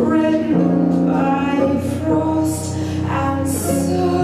Written by frost and sun.